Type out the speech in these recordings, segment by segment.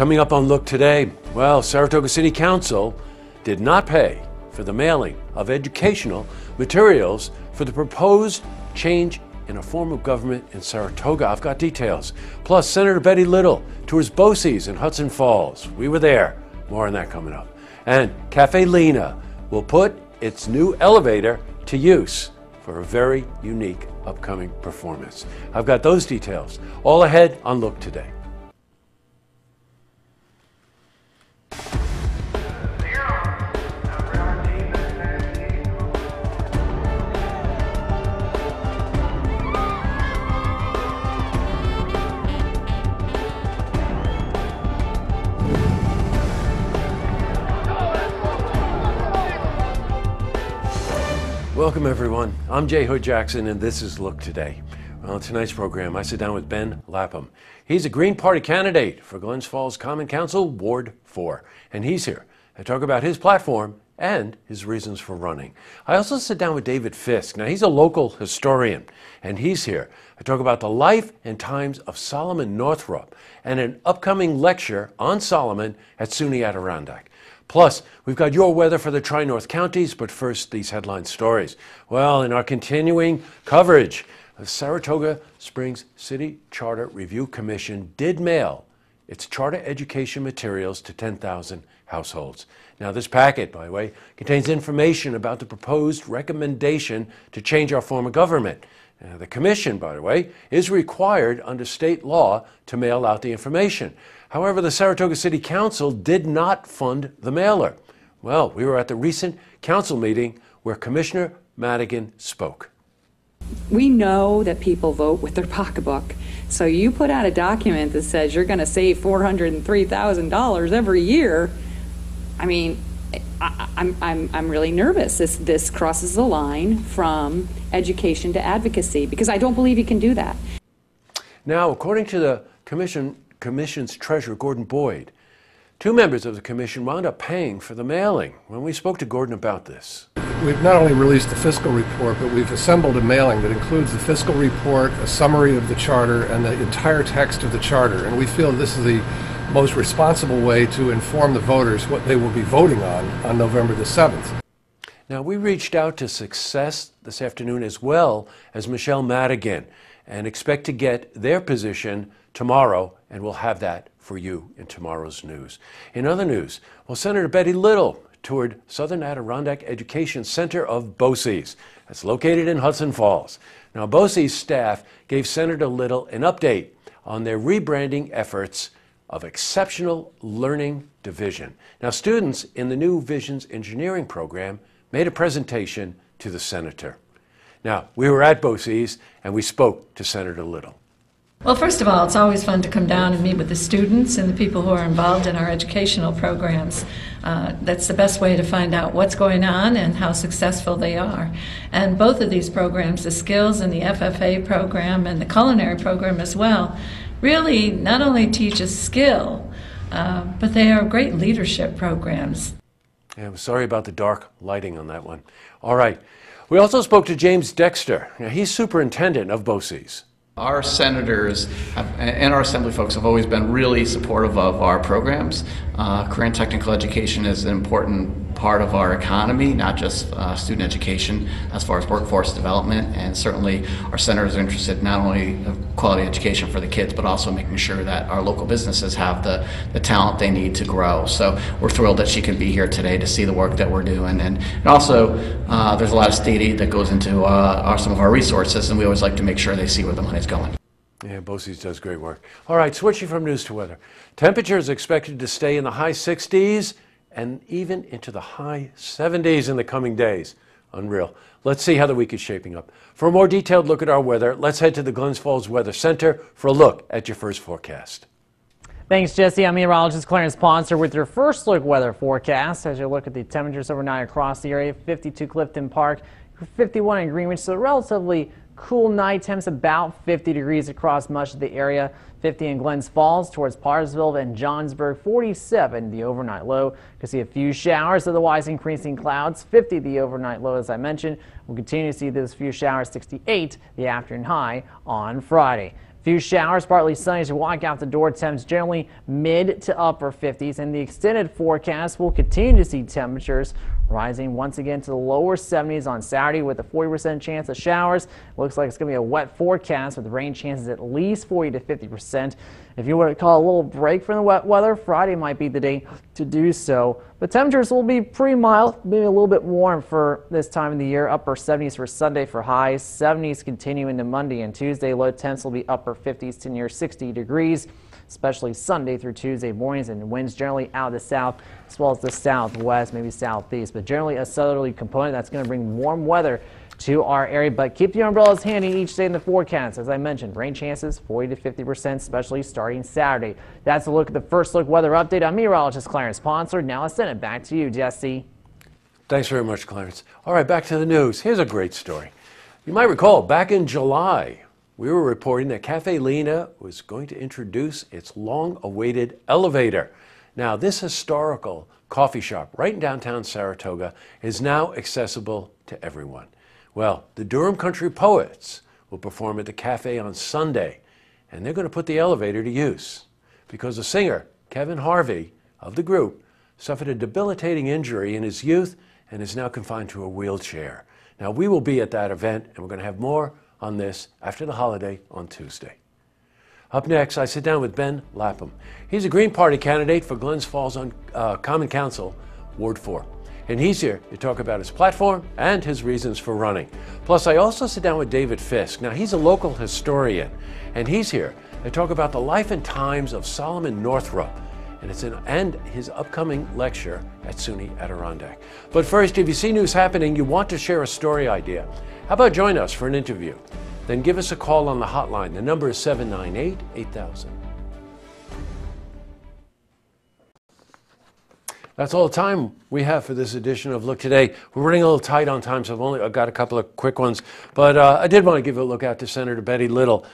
Coming up on Look Today, well, Saratoga City Council did not pay for the mailing of educational materials for the proposed change in a form of government in Saratoga. I've got details. Plus, Senator Betty Little tours BOCES in Hudson Falls. We were there. More on that coming up. And Cafe Lena will put its new elevator to use for a very unique upcoming performance. I've got those details all ahead on Look Today. Welcome, everyone. I'm Jay Hood Jackson, and this is Look Today. Well, on tonight's program, I sit down with Ben Lapham. He's a Green Party candidate for Glens Falls Common Council, Ward 4, and he's here to talk about his platform and his reasons for running. I also sit down with David Fiske. Now, he's a local historian, and he's here to talk about the life and times of Solomon Northup and an upcoming lecture on Solomon at SUNY Adirondack. Plus, we've got your weather for the Tri North counties, but first, these headline stories. Well, in our continuing coverage, the Saratoga Springs City Charter Review Commission did mail its charter education materials to 10,000 households. Now, this packet, by the way, contains information about the proposed recommendation to change our form of government. Now, the Commission, by the way, is required under state law to mail out the information. However, the Saratoga City Council did not fund the mailer. Well, we were at the recent council meeting where Commissioner Madigan spoke. We know that people vote with their pocketbook. So you put out a document that says you're going to save $403,000 every year. I mean, I, I'm, I'm, I'm really nervous. This, this crosses the line from education to advocacy because I don't believe you can do that. Now, according to the commission, Commission's treasurer, Gordon Boyd. Two members of the Commission wound up paying for the mailing when we spoke to Gordon about this. We've not only released the fiscal report, but we've assembled a mailing that includes the fiscal report, a summary of the charter, and the entire text of the charter. And we feel this is the most responsible way to inform the voters what they will be voting on on November the 7th. Now, we reached out to Success this afternoon as well as Michele Madigan and expect to get their position tomorrow, and we'll have that for you in tomorrow's news. In other news, well, Senator Betty Little toured Southern Adirondack Education Center of BOCES. That's located in Hudson Falls. Now, BOCES staff gave Senator Little an update on their rebranding efforts of Exceptional Learning Division. Now, students in the new Visions Engineering program made a presentation to the senator. Now, we were at BOCES and we spoke to Senator Little. Well, first of all, it's always fun to come down and meet with the students and the people who are involved in our educational programs. Uh, that's the best way to find out what's going on and how successful they are. And both of these programs, the skills and the FFA program and the culinary program as well, really not only teach a skill, uh, but they are great leadership programs. Yeah, I'm sorry about the dark lighting on that one. All right. We also spoke to James Dexter. Now, he's superintendent of BOCES. Our senators have, and our assembly folks have always been really supportive of our programs. Uh, career and technical education is an important part of our economy, not just uh, student education as far as workforce development. And certainly our senators are interested not only in quality education for the kids, but also making sure that our local businesses have the, the talent they need to grow. So we're thrilled that she can be here today to see the work that we're doing. And, and also, uh, there's a lot of state aid that goes into uh, our, some of our resources, and we always like to make sure they see where the money's going. Yeah, BOCES does great work. All right, switching from news to weather. Temperatures expected to stay in the high 60s and even into the high 70s in the coming days. Unreal. Let's see how the week is shaping up. For a more detailed look at our weather, let's head to the Glens Falls Weather Center for a look at your first forecast. Thanks, Jesse. I'm meteorologist Clarence Ponser with your first look weather forecast. As you look at the temperatures overnight across the area, 52 Clifton Park, 51 in Greenwich, so relatively cool night temps about 50 degrees across much of the area. 50 in Glens Falls towards Parsville and Johnsburg. 47 the overnight low. Could see a few showers, otherwise increasing clouds. 50 the overnight low, as I mentioned. We'll continue to see those few showers. 68 the afternoon high on Friday. Few showers, partly sunny as you walk out the door. Temps generally mid to upper 50s, and the extended forecast will continue to see temperatures rising once again to the lower 70s on Saturday with a 40% chance of showers. Looks like it's going to be a wet forecast with rain chances at least 40 to 50%. If you want to call a little break from the wet weather, Friday might be the day to do so. But temperatures will be pretty mild, maybe a little bit warm for this time of the year. Upper 70s for Sunday for highs, 70s continuing into Monday and Tuesday. Low temps will be upper 50s to near 60 degrees especially Sunday through Tuesday mornings, and winds generally out of the south as well as the southwest, maybe southeast, but generally a southerly component that's going to bring warm weather to our area. But keep your umbrellas handy each day in the forecast. As I mentioned, rain chances 40 to 50 percent, especially starting Saturday. That's a look at the first look weather update. I'm meteorologist Clarence Ponsard. Now let's send it back to you, Jesse. Thanks very much, Clarence. All right, back to the news. Here's a great story. You might recall back in July, we were reporting that Cafe Lena was going to introduce its long awaited elevator. Now, this historical coffee shop right in downtown Saratoga is now accessible to everyone. Well, the Durham County Poets will perform at the cafe on Sunday, and they're going to put the elevator to use because the singer, Kevin Harvey, of the group, suffered a debilitating injury in his youth and is now confined to a wheelchair. Now, we will be at that event, and we're going to have more on this after the holiday on Tuesday. Up next, I sit down with Ben Lapham. He's a Green Party candidate for Glens Falls on uh, Common Council, Ward 4. And he's here to talk about his platform and his reasons for running. Plus, I also sit down with David Fiske. Now, he's a local historian, and he's here to talk about the life and times of Solomon Northup and it's an and his upcoming lecture at SUNY Adirondack. But first, if you see news happening, you want to share a story idea, how about join us for an interview? Then give us a call on the hotline. The number is 798 8000. That's all the time we have for this edition of Look Today. We're running a little tight on time, so I've only I've got a couple of quick ones. But uh, I did want to give a look out to Senator Betty Little.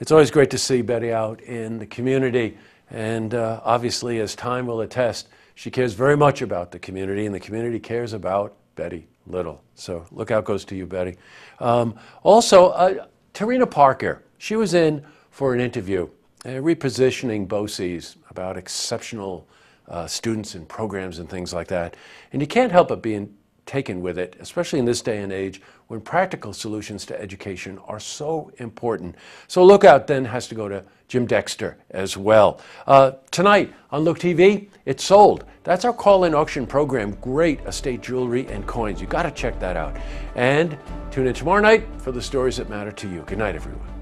It's always great to see Betty out in the community. And uh, obviously, as time will attest, she cares very much about the community, and the community cares about Betty little. So look out goes to you, Betty. Um, also, uh, Tarina Parker, she was in for an interview, uh, repositioning BOCES about exceptional uh, students and programs and things like that. And you can't help but being taken with it, especially in this day and age when practical solutions to education are so important. So Lookout then has to go to Jim Dexter as well. Uh, tonight on Look TV, it's sold. That's our call-in auction program. Great estate jewelry and coins. You got to check that out. And tune in tomorrow night for the stories that matter to you. Good night, everyone.